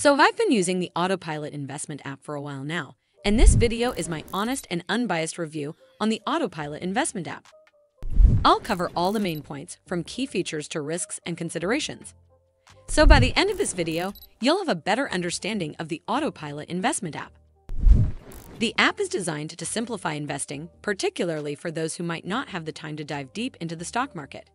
So I've been using the Autopilot investment app for a while now, and this video is my honest and unbiased review on the Autopilot investment app. I'll cover all the main points, from key features to risks and considerations. So by the end of this video, you'll have a better understanding of the Autopilot investment app. The app is designed to simplify investing, particularly for those who might not have the time to dive deep into the stock market.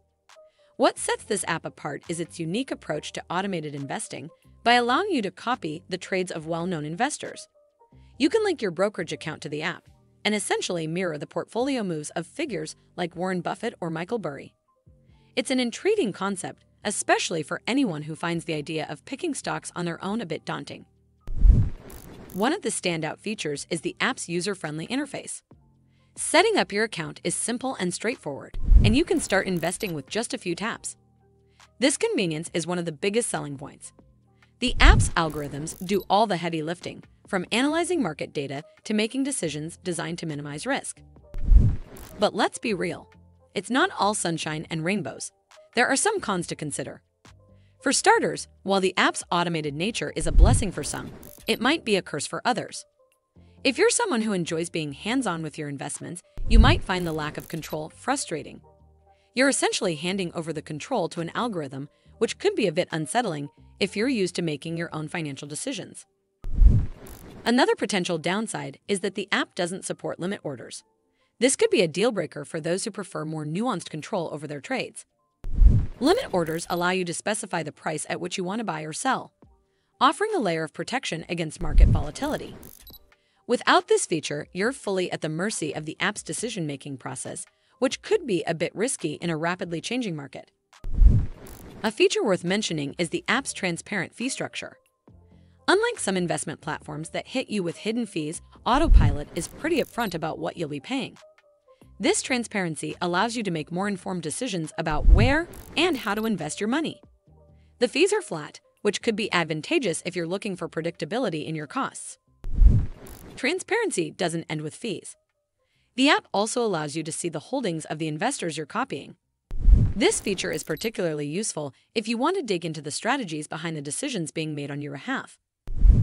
What sets this app apart is its unique approach to automated investing by allowing you to copy the trades of well-known investors. You can link your brokerage account to the app and essentially mirror the portfolio moves of figures like Warren Buffett or Michael Burry. It's an intriguing concept, especially for anyone who finds the idea of picking stocks on their own a bit daunting. One of the standout features is the app's user-friendly interface. Setting up your account is simple and straightforward, and you can start investing with just a few taps. This convenience is one of the biggest selling points. The app's algorithms do all the heavy lifting, from analyzing market data to making decisions designed to minimize risk. But let's be real. It's not all sunshine and rainbows. There are some cons to consider. For starters, while the app's automated nature is a blessing for some, it might be a curse for others. If you're someone who enjoys being hands-on with your investments, you might find the lack of control frustrating. You're essentially handing over the control to an algorithm, which could be a bit unsettling if you're used to making your own financial decisions. Another potential downside is that the app doesn't support limit orders. This could be a deal breaker for those who prefer more nuanced control over their trades. Limit orders allow you to specify the price at which you want to buy or sell, offering a layer of protection against market volatility. Without this feature, you're fully at the mercy of the app's decision-making process, which could be a bit risky in a rapidly changing market. A feature worth mentioning is the app's transparent fee structure. Unlike some investment platforms that hit you with hidden fees, Autopilot is pretty upfront about what you'll be paying. This transparency allows you to make more informed decisions about where and how to invest your money. The fees are flat, which could be advantageous if you're looking for predictability in your costs. Transparency doesn't end with fees. The app also allows you to see the holdings of the investors you're copying. This feature is particularly useful if you want to dig into the strategies behind the decisions being made on your behalf.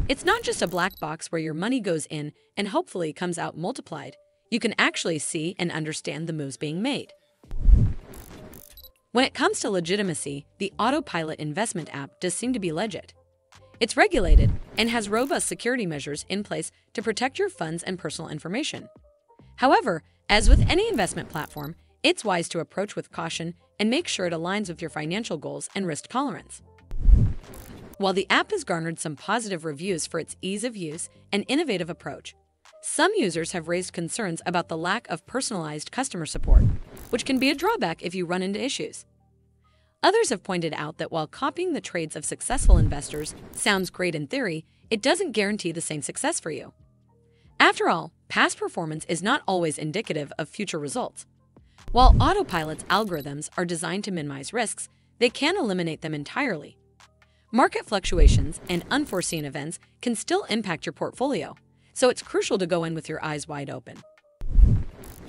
It's not just a black box where your money goes in and hopefully comes out multiplied. You can actually see and understand the moves being made. When it comes to legitimacy, the Autopilot investment app does seem to be legit. It's regulated and has robust security measures in place to protect your funds and personal information. However, as with any investment platform, it's wise to approach with caution and make sure it aligns with your financial goals and risk tolerance. While the app has garnered some positive reviews for its ease of use and innovative approach, some users have raised concerns about the lack of personalized customer support, which can be a drawback if you run into issues. Others have pointed out that while copying the trades of successful investors sounds great in theory, it doesn't guarantee the same success for you. After all, past performance is not always indicative of future results. While autopilot's algorithms are designed to minimize risks, they can eliminate them entirely. Market fluctuations and unforeseen events can still impact your portfolio, so it's crucial to go in with your eyes wide open.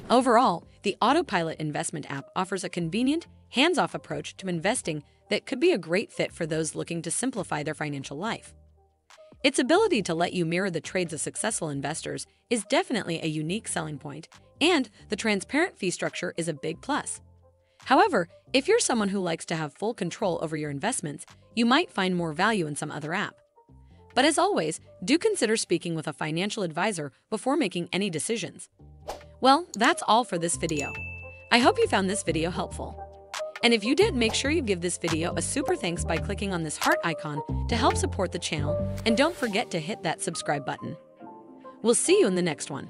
Overall, the Autopilot investment app offers a convenient, hands-off approach to investing that could be a great fit for those looking to simplify their financial life. Its ability to let you mirror the trades of successful investors is definitely a unique selling point, and the transparent fee structure is a big plus. However, if you're someone who likes to have full control over your investments, you might find more value in some other app. But as always, do consider speaking with a financial advisor before making any decisions. Well, that's all for this video. I hope you found this video helpful. And if you did, make sure you give this video a super thanks by clicking on this heart icon to help support the channel, and don't forget to hit that subscribe button. We'll see you in the next one.